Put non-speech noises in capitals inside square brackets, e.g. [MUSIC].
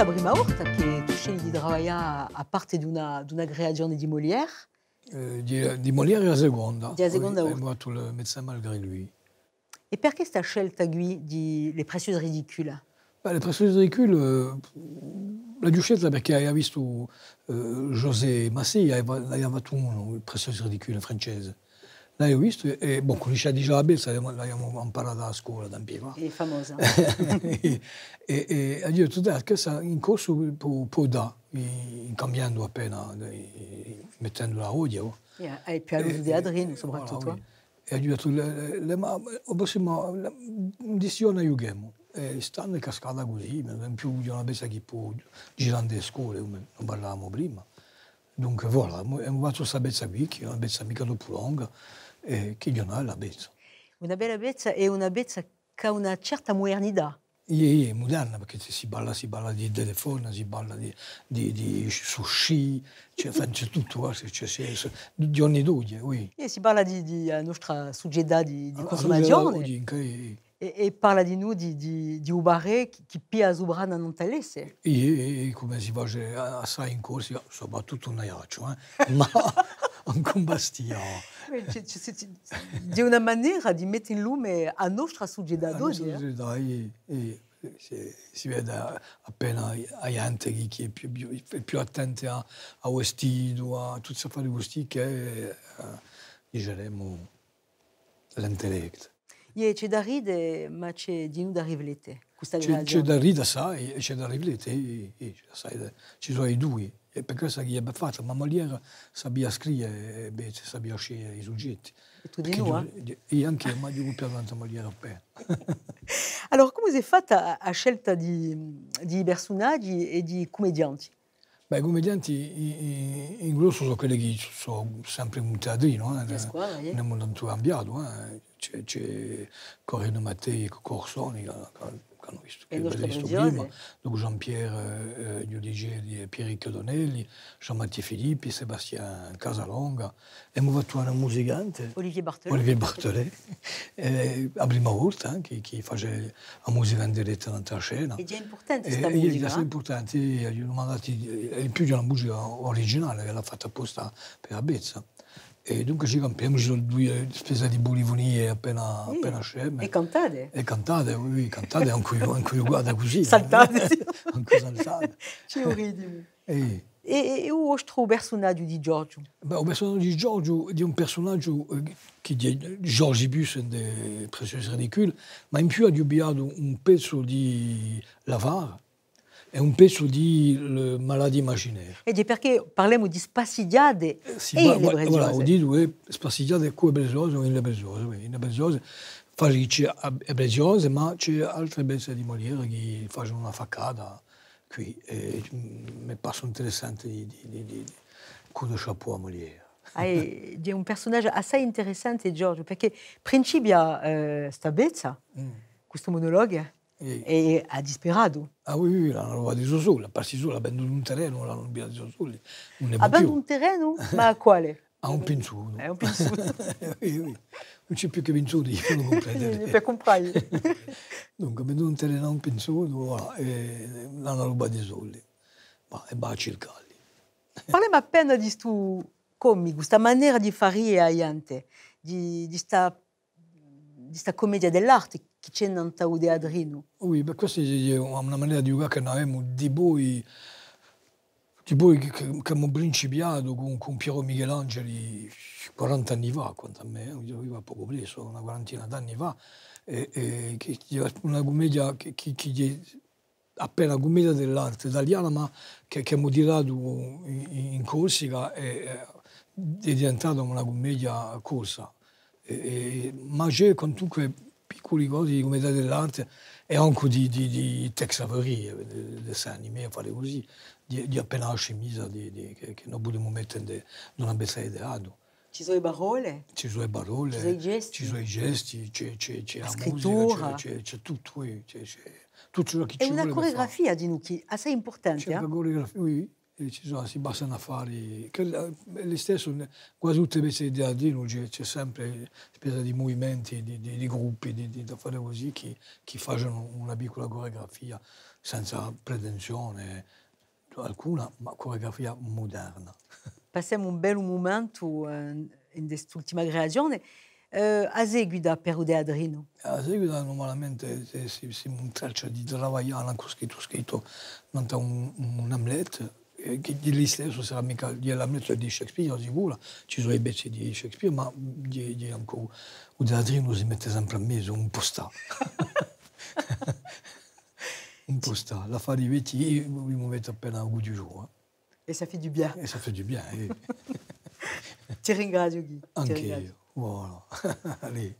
a prima volta che tu scegli di lavorare a parte di una, di una creazione di Molière? Eh, di, di Molière è la seconda. Di la seconda oui, volta. Ho fatto il médecin malgré lui. E perché sta scelta qui di Le Précieuses Ridicules? Beh, le Précieuses Ridicules, eh, l'ho scelta perché aveva visto eh, José Massé, aveva, aveva fatto uno, il Précieuses Ridicules francese. L'ho visto e, bon, conosceva già la bellezza, l'abbiamo imparata a scuola da Pieva. È famosa. [LAUGHS] e, ha detto dai, che in corso può, può dare, cambiando appena, eh, mettendo la audio. Yeah, e più all'uso di Adrino, soprattutto. Voilà. E ha detto, le, le, ma la decisione aiutiamo. E stanno in cascata così, in più di una bella che può girare le scuole, come non parlavamo prima. Dunque, voilà, abbiamo fatto questa bella qui, che è una bella mica troppo lunga, e che non è la bella. Una bella bellezza e una bellezza che ha una certa modernità. È, è moderna perché si parla, si parla di telefono, si parla di, di, di sushi, c'è, tutto, c'è, c'è, c'è, di ogni due, oui. E si parla di, di uh, nostra società di, di Ah, consumazione che- e, e parla di noi di, di, di ubare che, che pia zubrana non talesse. E, e come si face assai in corsi, soprattutto un aiaccio, eh? ma [LAUGHS] anche un bastiano. Di una maniera di mettere in lume a nostra società d'oggi. eh. Dai, e, si, si vede appena a gente che- che è più, più, è più attenta a, a vestito, a tutto fare questi che eh, diciamo l'intelletto. E c'è da ridere, ma c'è di noi da riflettere. Questa C'è, c'è gradazione. da ridere assai e c'è da riflettere, e, e, sai, ci sono i due. E per questo che è fatto, ma Molière sapeva scrivere e beh, sapeva scegliere i soggetti. E tu di Perché noi, io- E anche, ma io per tanto Molière bene. [LAUGHS] Allora, come si è fatta a scelta di, di personaggi e di commedianti? Beh, i commedianti in grosso sono quelli che sono sempre un teatrino, eh, squadra, eh? nel mondo cambiato. Eh. C'è, c'è Corrino Mattei Corsoni che, che- che hanno visto, E che nostre abbiamo visto preziose. prima, dopo Jean-Pierre eh, Giudigeli e Pierrick Donelli, Jean-Mathieu Filippi, Sébastien Casalonga, e abbiamo fatto una musicante. Olivier Barthelot. Olivier Bartolet, [LAUGHS] eh, la prima volta eh, che, che faceva la musica in diretta nella scena. È già importante E- questa e musica. è eh? importante, gli hanno mandato in più di una musica originale che l'ha fatta apposta per la Bezza. E dunque ci campiamo, ci sono due spese di bulivonie appena, Sì. appena sceme. E cantate? E cantate, oui, cantate anche io, anche guarda così. [LAUGHS] Saltate, sì. [LAUGHS] anche saltate. Ci ridi. E, E, e o altro personaggio di Giorgio? beh, il personaggio di Giorgio è un personaggio eh, che è George Bus de Précieuses Ridicules, ma in più ha dubbiato un pezzo di Lavar e un pezzo di Maladie Imaginaire. E di perché parliamo di spassidiade Si e va- le voilà, ho detto che spassigliate con le preziose o in le preziose. oui, In le preziose faccio le preziose, ma c'è altre belle di Molière che fanno una faccata qui e mm, mi passa interessante di, di, di, di, di coup de chapeau a Molière. Ah, e [LAUGHS] di un personaggio assai interessante Giorgio, perché principia eh, sta bezza, questo monologo, E- e ha disperato. Ah oui, oui, l'hanno rubato di Sosoli, a parte Sosoli, ha venduto un terreno, l'hanno rubato di Sosoli, non ne può Ha venduto un terreno? Ma [LAUGHS] a quale? Ha un pensuto. È un pensuto. [LAUGHS] oui, oui. Non c'è più che pensuti, io lo comprendere. per comprare. Dunque, mi un terreno a un pensuto, voilà, e l'hanno rubato di soldi. [LAUGHS] Ma e va a cercarli. Parliamo appena di stu comico, questa maniera di fare a gente, di, di sta, di sta commedia dell'arte che c'è in Tau de Adrino. Oui, beh, questa è una maniera di giocare che abbiamo di voi, di voi che, che, abbiamo principiato con, con Piero Michelangeli 40 anni fa, quanto a me, eh, vivo poco preso, una quarantina d'anni fa, e, e che una commedia che, che, che appena commedia dell'arte italiana, ma che, che abbiamo tirato in, in Corsica e è diventata una commedia corsa. E, e, ma c'è comunque piccoli cose di commedia dell'arte e anche di, di, di texaverie, di animé, fare così, di, di appena la scemisa di, di, che, che non potremmo mettere in una bella ideato. Ci sono le parole, Ci sono le parole, Ci sono i gesti. ci sono i gesti, c'è, c'è, c'è La la, scrittura. musica, c'è, c'è, tutto, c'è, c'è tutto ciò che è ci una coreografia di noi che è assai importante. C'è eh? una coreografia, oui, sono, si bastano affari, che le stesso, quasi tutte le pezze di teatrino c'è sempre spesa di movimenti, di, di, di gruppi, di, di, da fare così, che, che fanno una piccola coreografia senza pretensione alcuna, ma coreografia moderna. [LAUGHS] Passiamo un bel momento eh, in quest'ultima creazione. Eh, a seguito per il teatrino? A seguito normalmente si, si traccia di lavorare, anche scritto, scritto un, un Hamlet, che lì stesso sarà mica l'Hamlet di Shakespeare, sicuro, ci sono i pezzi di Shakespeare, ma di, di ancora, il teatrino si mette sempre a mezzo, un po' sta. un po' sta. La fa di vecchi, vi muovete appena un goût du jour. E ça fait du bien. E ça fait du bien, Guy. Anche io. Voilà. [LAUGHS] Allez.